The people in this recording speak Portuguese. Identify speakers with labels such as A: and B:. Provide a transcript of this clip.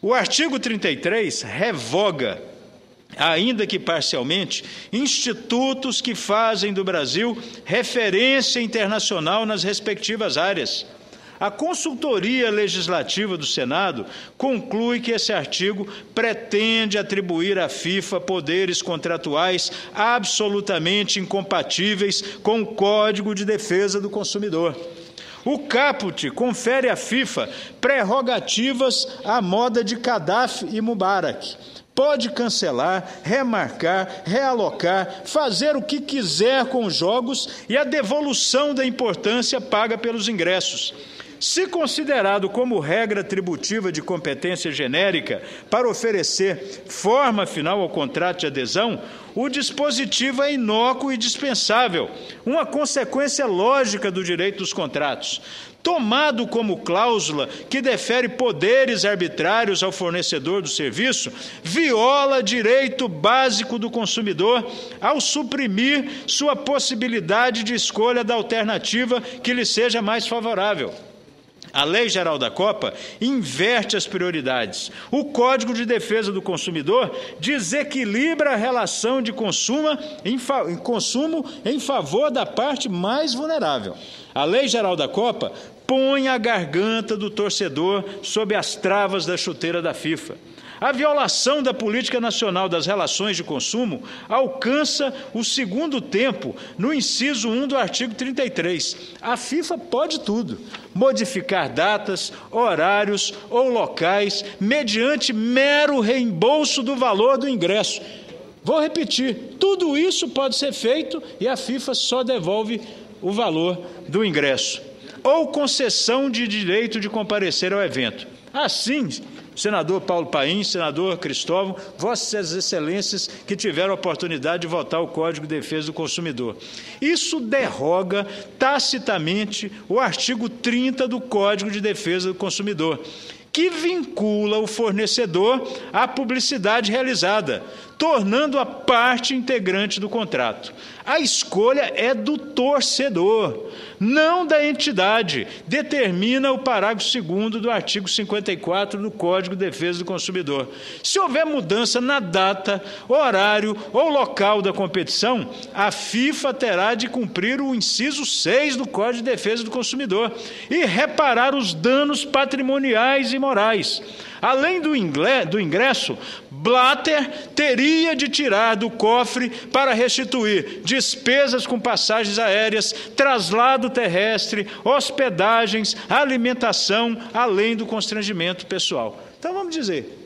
A: O artigo 33 revoga, ainda que parcialmente, institutos que fazem do Brasil referência internacional nas respectivas áreas. A consultoria legislativa do Senado conclui que esse artigo pretende atribuir à FIFA poderes contratuais absolutamente incompatíveis com o Código de Defesa do Consumidor. O caput confere à FIFA prerrogativas à moda de Gaddafi e Mubarak. Pode cancelar, remarcar, realocar, fazer o que quiser com os jogos e a devolução da importância paga pelos ingressos. Se considerado como regra tributiva de competência genérica para oferecer forma final ao contrato de adesão, o dispositivo é inócuo e dispensável, uma consequência lógica do direito dos contratos. Tomado como cláusula que defere poderes arbitrários ao fornecedor do serviço, viola direito básico do consumidor ao suprimir sua possibilidade de escolha da alternativa que lhe seja mais favorável. A Lei Geral da Copa inverte as prioridades. O Código de Defesa do Consumidor desequilibra a relação de consumo em, consumo em favor da parte mais vulnerável. A Lei Geral da Copa põe a garganta do torcedor sob as travas da chuteira da FIFA. A violação da política nacional das relações de consumo alcança o segundo tempo no inciso 1 do artigo 33. A FIFA pode tudo: modificar datas, horários ou locais mediante mero reembolso do valor do ingresso. Vou repetir: tudo isso pode ser feito e a FIFA só devolve o valor do ingresso. Ou concessão de direito de comparecer ao evento. Assim, senador Paulo Paim, senador Cristóvão, vossas excelências que tiveram a oportunidade de votar o Código de Defesa do Consumidor. Isso derroga tacitamente o artigo 30 do Código de Defesa do Consumidor, que vincula o fornecedor à publicidade realizada, tornando-a parte integrante do contrato. A escolha é do torcedor, não da entidade, determina o parágrafo 2 do artigo 54 do Código de Defesa do Consumidor. Se houver mudança na data, horário ou local da competição, a FIFA terá de cumprir o inciso 6 do Código de Defesa do Consumidor e reparar os danos patrimoniais e morais. Além do ingresso, Blatter teria de tirar do cofre para restituir despesas com passagens aéreas, traslado terrestre, hospedagens, alimentação, além do constrangimento pessoal. Então vamos dizer,